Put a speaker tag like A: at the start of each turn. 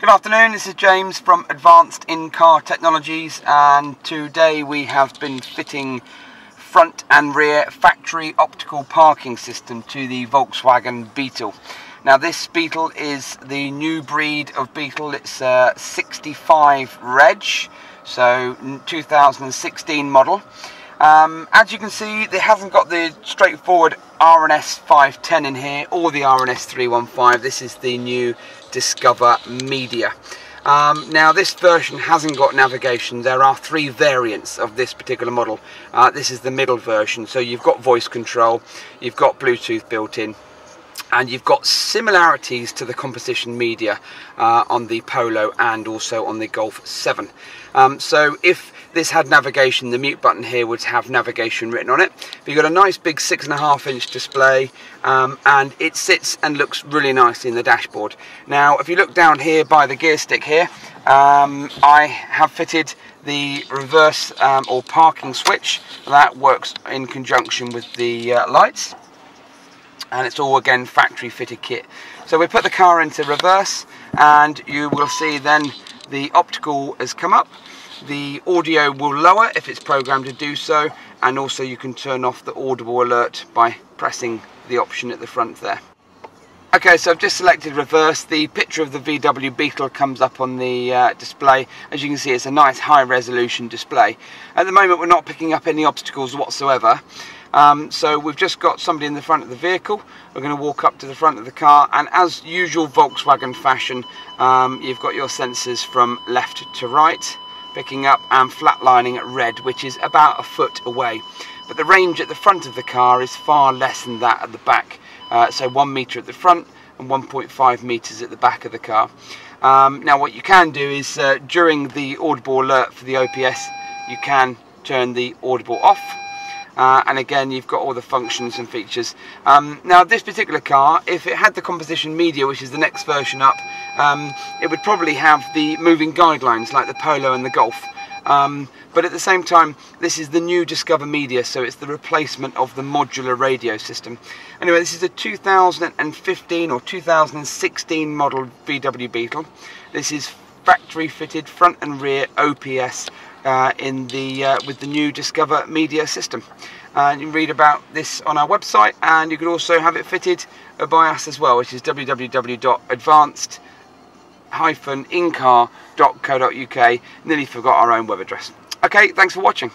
A: Good afternoon, this is James from Advanced In-Car Technologies and today we have been fitting front and rear factory optical parking system to the Volkswagen Beetle. Now this Beetle is the new breed of Beetle, it's a 65 Reg, so 2016 model. Um, as you can see, it hasn't got the straightforward RNS 510 in here or the RNS 315. This is the new Discover Media. Um, now this version hasn't got navigation. There are three variants of this particular model. Uh, this is the middle version. So you've got voice control, you've got Bluetooth built in, and you've got similarities to the composition media uh, on the Polo and also on the Golf 7. Um, so if this had navigation, the mute button here would have navigation written on it. But you've got a nice big six and a half inch display um, and it sits and looks really nicely in the dashboard. Now if you look down here by the gear stick here, um, I have fitted the reverse um, or parking switch that works in conjunction with the uh, lights and it's all again factory fitted kit. So we put the car into reverse and you will see then the optical has come up the audio will lower if it's programmed to do so and also you can turn off the audible alert by pressing the option at the front there. Okay, so I've just selected reverse. The picture of the VW Beetle comes up on the uh, display. As you can see, it's a nice high resolution display. At the moment, we're not picking up any obstacles whatsoever. Um, so we've just got somebody in the front of the vehicle. We're going to walk up to the front of the car, and as usual Volkswagen fashion, um, you've got your sensors from left to right picking up and flatlining at red, which is about a foot away. But the range at the front of the car is far less than that at the back. Uh, so one metre at the front and 1.5 metres at the back of the car. Um, now what you can do is uh, during the audible alert for the OPS, you can turn the audible off uh, and again you've got all the functions and features. Um, now this particular car, if it had the composition media, which is the next version up, um, it would probably have the moving guidelines like the Polo and the Golf. Um, but at the same time, this is the new Discover Media, so it's the replacement of the modular radio system. Anyway, this is a 2015 or 2016 model VW Beetle. This is factory fitted front and rear OPS uh, in the uh, with the new Discover Media system. And you can read about this on our website, and you can also have it fitted by us as well, which is www.advanced-incar.co.uk. Nearly forgot our own web address. Okay, thanks for watching.